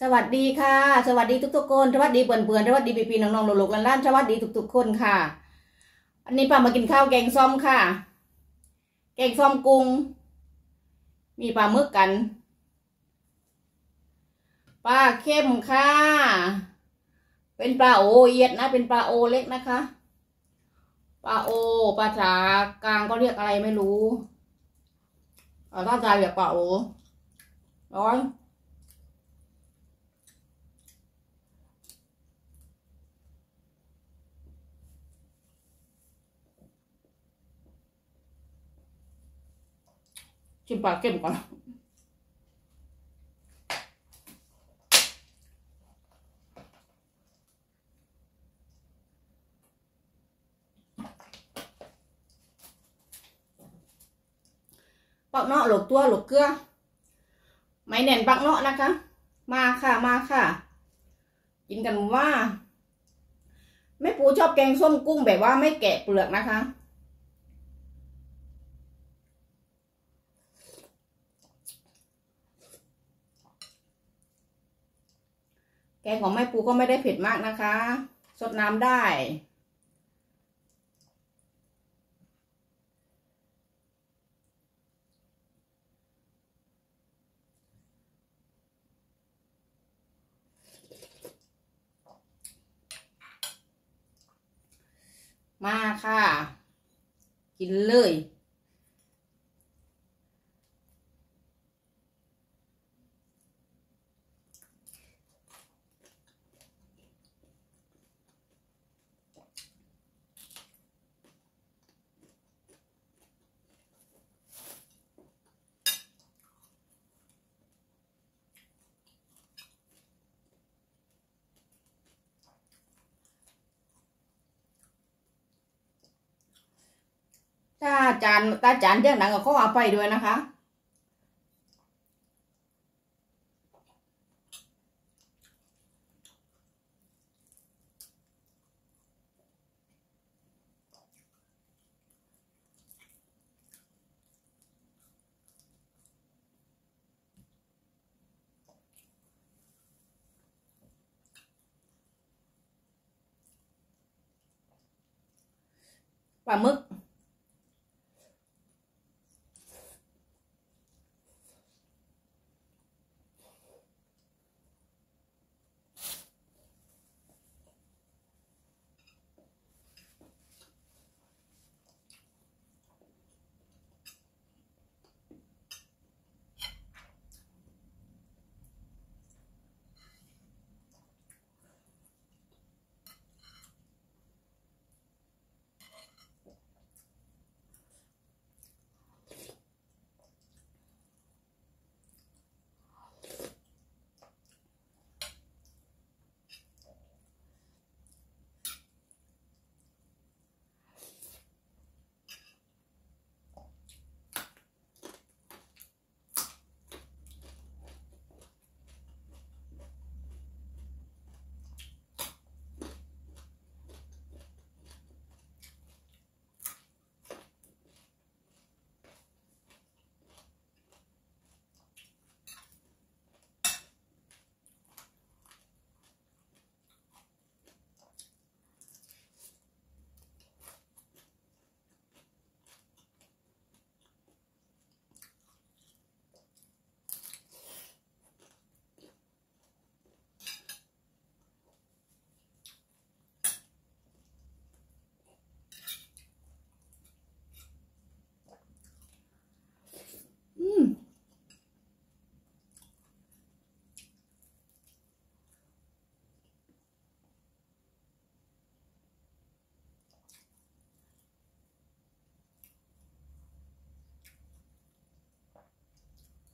สวัสดีค่ะ สวัสดีทุกๆคนสวัสดีเพื่อนๆสวัสดีพี่ๆน้องๆลูกๆหลานๆสวัสดีทุกๆคนค่ะอันนี้ป้ามากินข้าวแกงส้มค่ะ แกงส้มกุ้ง มีปลาหมึกกันปลาเข้มค่ะ เป็นปลาโอเอียดนะ เป็นปลาโอเล็กนะคะปลาโอภาษากลางก็เรียกอะไรไม่รู้ภาษาไทยเรียกปลาโอร้อน ชิมปลาเข้มก่อนปักเนาะหลกตัวหลกเกลือ ไม่แน่นปักเนาะนะคะ มาค่ะมาค่ะ กินกันว่าแม่ปูชอบแกงส้มกุ้งแบบว่าไม่แกะเปลือกนะคะ แกงของแม่ปูก็ไม่ได้เผ็ดมากนะคะสดน้ำได้ มาค่ะ กินเลย ถ้าจานตาจานเรื่องหนังก็ขอเอาไปด้วยนะคะ ปลาหมึก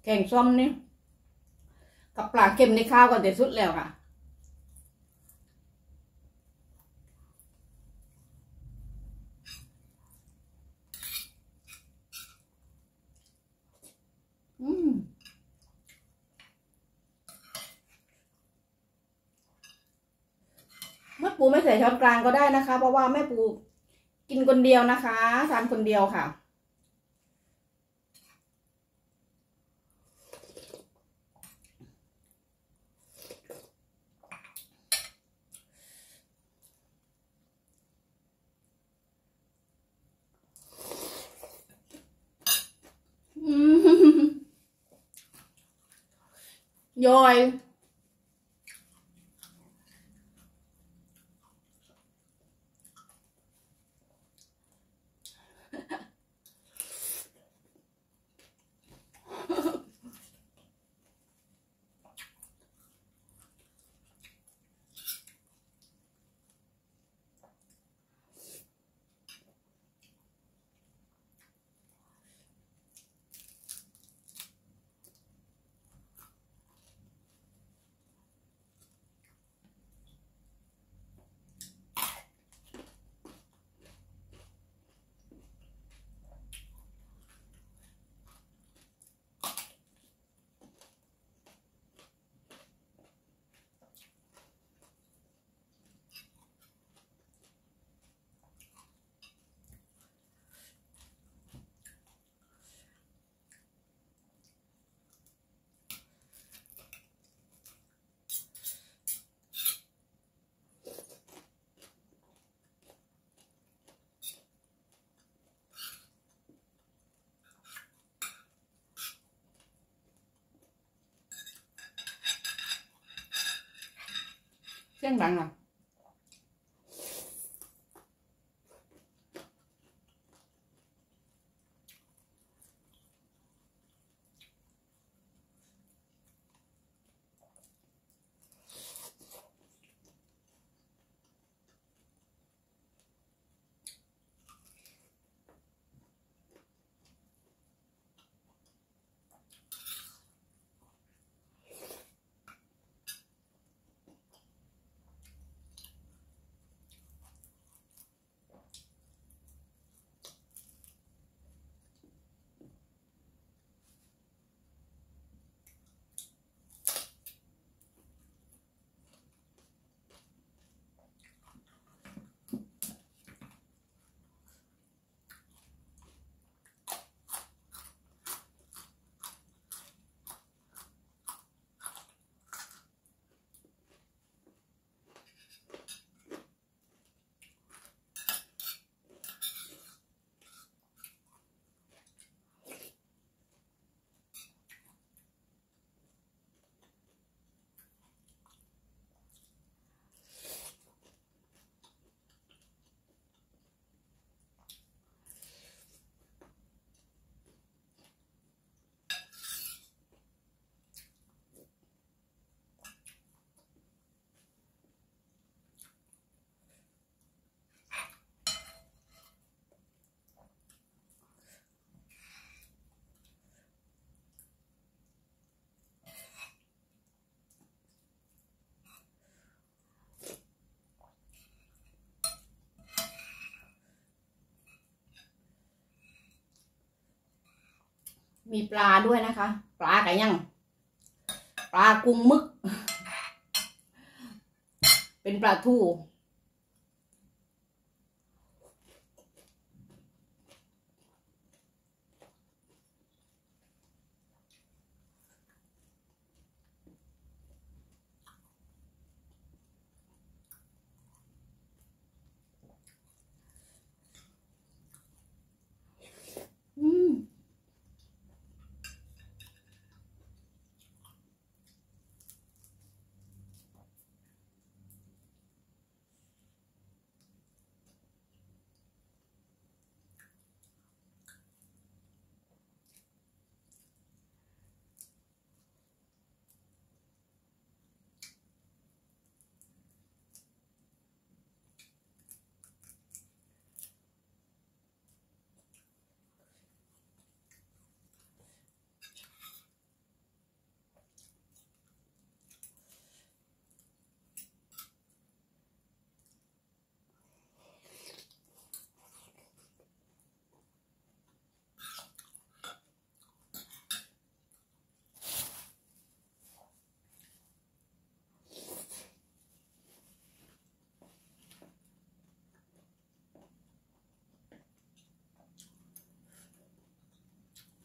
แกงส้มนี่กับปลาเค็มในข้าวกันเด็ดสุดแล้วค่ะ อืมแม่ปูไม่ใส่ช้อนกลางก็ได้นะคะ เพราะว่าแม่ปูกินคนเดียวนะคะทานคนเดียวค่ะ อ ย่ อยเมีปลาด้วยนะคะ ปลากันยังปลากุ้งมึก เป็นปลาทู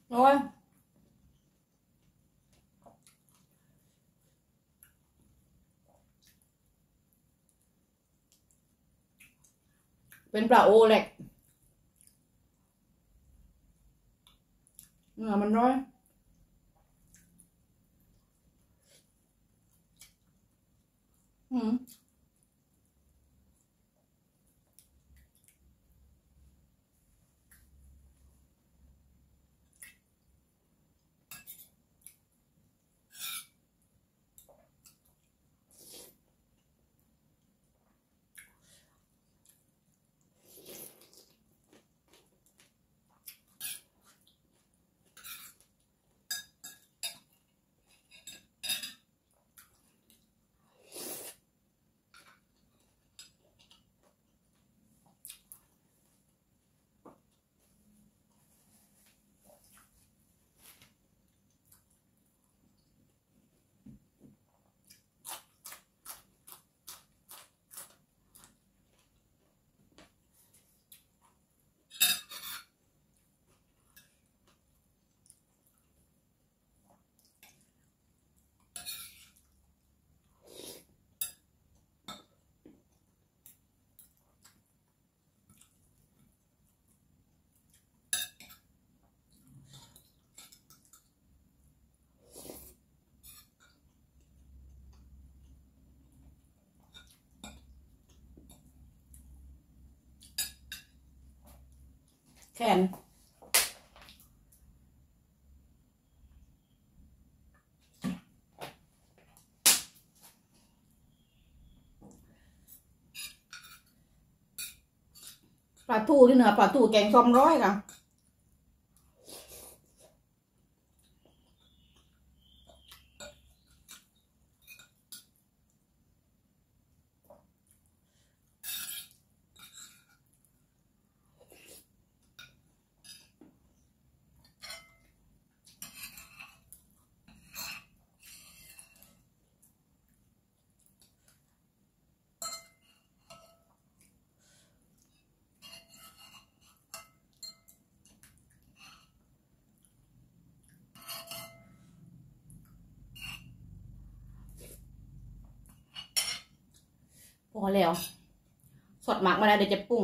Rồi เป็นปลาโอเล็กเนื้อมันร้อยอืม แขนปลาทูที่เหนือปลาทูแกงซอมร้อยค่ะ พอแล้วสดหมักมาแล้วเดี๋ยวจะปรุง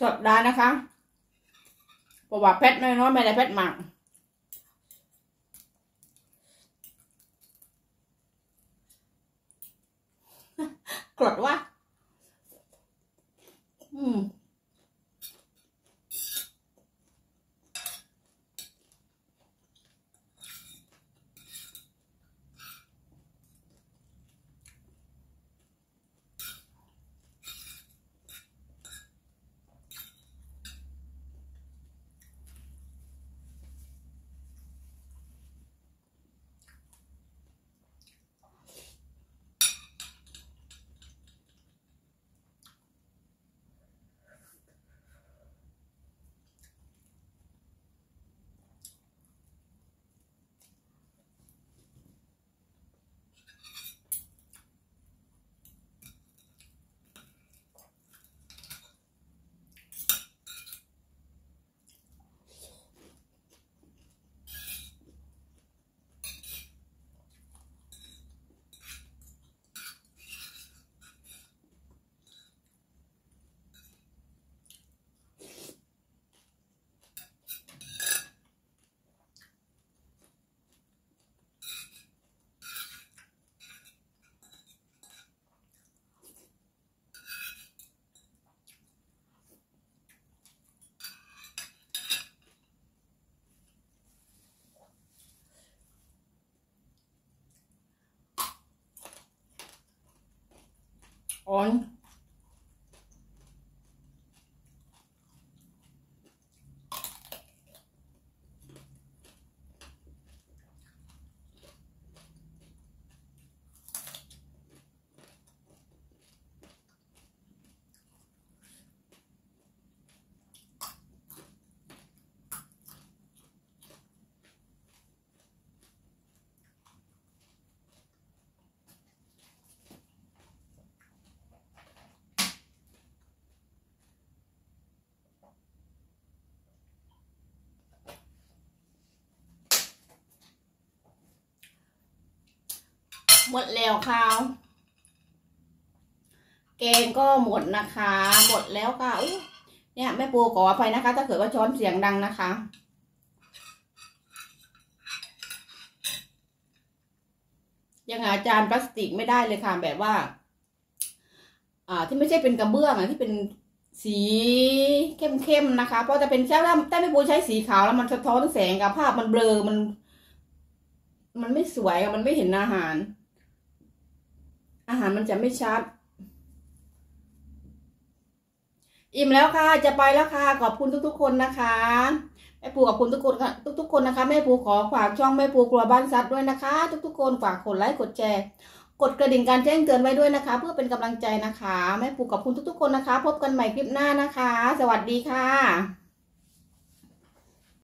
สดได้นะคะเพราะว่าเพชรน้อยๆไม่ได้เพชรมาก อ่ หมดแล้วค่ะแกงก็หมดนะคะ หมดแล้วค่ะเนี่ยแม่ปูขออภัยนะคะ ถ้าเกิดว่าช้อนเสียงดังนะคะยังหาจานพลาสติกไม่ได้เลยค่ะแบบว่า อ่าที่ไม่ใช่เป็นกระเบื้องอะที่เป็นสีเข้มๆนะคะ เพราะจะเป็นแค่ถ้าถ้าแม่ปูใช้สีขาวแล้วมันสะท้อนแสงกับภาพมันเบลอมัน มันไม่สวยมันไม่เห็นอาหาร อาหารมันจะไม่ชัด อิ่มแล้วค่ะ จะไปแล้วค่ะ ขอบคุณทุกๆ คนนะคะแม่ปูขอบคุณทุกคนทุกๆคนนะคะแม่ปูขอฝากช่องแม่ปูครัวบ้านซัดด้วยนะคะ ทุกๆ คนฝากกดไลค์กดแชร์กดกระดิ่งการแจ้งเตือนไว้ด้วยนะคะ เพื่อเป็นกำลังใจนะคะแม่ปูขอบคุณทุกๆ คนนะคะ พบกันใหม่คลิปหน้านะคะ สวัสดีค่ะ